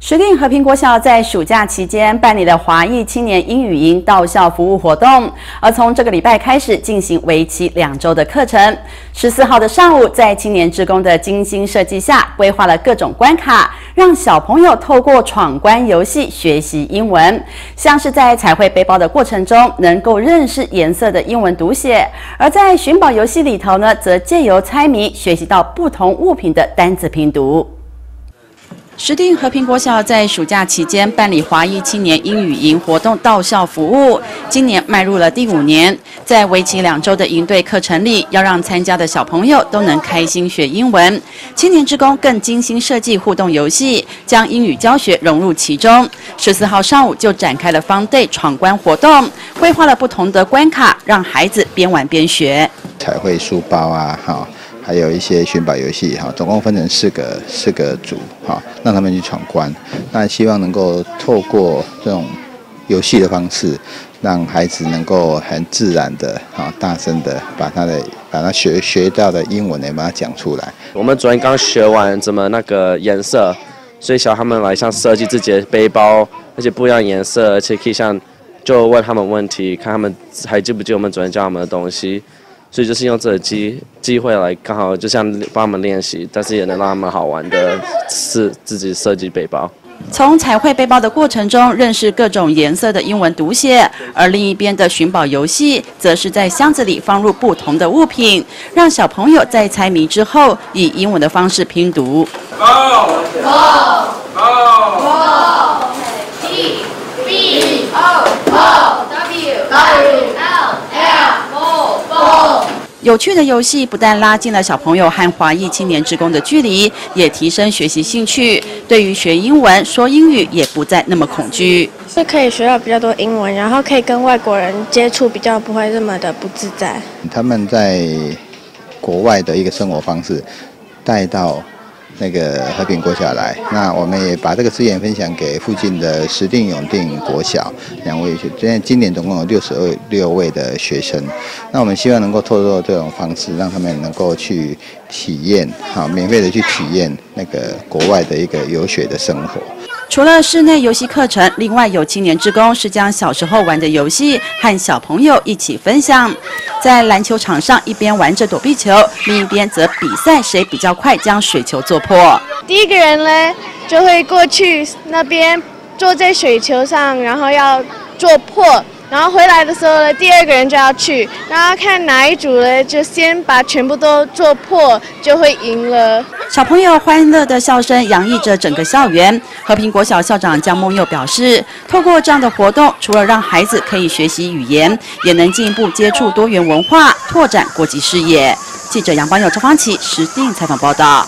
石碇和平国小在暑假期间办理了华裔青年英语营到校服务活动，而从这个礼拜开始进行为期两周的课程。十四号的上午，在青年职工的精心设计下，规划了各种关卡，让小朋友透过闯关游戏学习英文。像是在彩绘背包的过程中，能够认识颜色的英文读写；而在寻宝游戏里头呢，则借由猜谜学习到不同物品的单字拼读。石碇和平国小在暑假期间办理华裔青年英语营活动到校服务，今年迈入了第五年。在为期两周的营队课程里，要让参加的小朋友都能开心学英文。青年职工更精心设计互动游戏，将英语教学融入其中。十四号上午就展开了 Fun Day 闯关活动，规划了不同的关卡，让孩子边玩边学。彩绘书包啊，哈。还有一些寻宝游戏哈，总共分成四个四个组哈，让他们去闯关。那希望能够透过这种游戏的方式，让孩子能够很自然的哈，大声的把他的把他学学到的英文呢，把它讲出来。我们昨天刚学完怎么那个颜色，所以小他们来像设计自己的背包，而且不一样颜色，而且可以像就问他们问题，看他们还记不记得我们昨天教他们的东西。所以就是用这个机机会来，刚好就像帮他们练习，但是也能让他们好玩的是自己设计背包。从彩绘背包的过程中，认识各种颜色的英文读写，而另一边的寻宝游戏，则是在箱子里放入不同的物品，让小朋友在猜谜之后，以英文的方式拼读。有趣的游戏不但拉近了小朋友和华裔青年职工的距离，也提升学习兴趣。对于学英文、说英语也不再那么恐惧。是可以学到比较多英文，然后可以跟外国人接触，比较不会那么的不自在。他们在国外的一个生活方式带到。那个和平国小来，那我们也把这个资源分享给附近的石定永定国小两位学，现在今年总共有六十二六位的学生，那我们希望能够透过这种方式，让他们能够去体验，好，免费的去体验那个国外的一个游学的生活。除了室内游戏课程，另外有青年职工是将小时候玩的游戏和小朋友一起分享，在篮球场上一边玩着躲避球，另一边则比赛谁比较快将水球做破。第一个人呢，就会过去那边坐在水球上，然后要做破。然后回来的时候呢，第二个人就要去，然后看哪一组呢，就先把全部都做破，就会赢了。小朋友欢乐的笑声洋溢着整个校园。和平国小校长江梦佑表示，透过这样的活动，除了让孩子可以学习语言，也能进一步接触多元文化，拓展国际视野。记者杨邦友、周方琪实地采访报道。